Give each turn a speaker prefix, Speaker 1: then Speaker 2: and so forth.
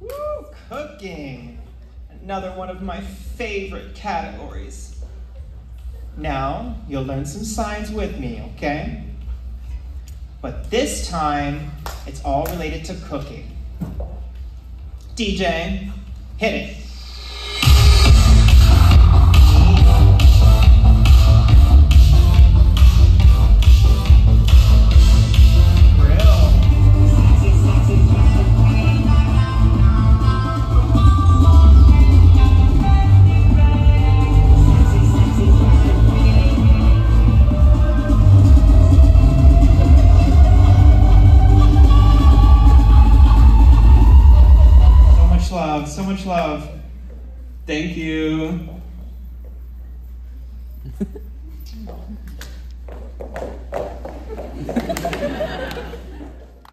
Speaker 1: Woo, cooking. Another one of my favorite categories. Now, you'll learn some signs with me, okay? But this time, it's all related to cooking. DJ, hit it. Love, so much love. Thank you.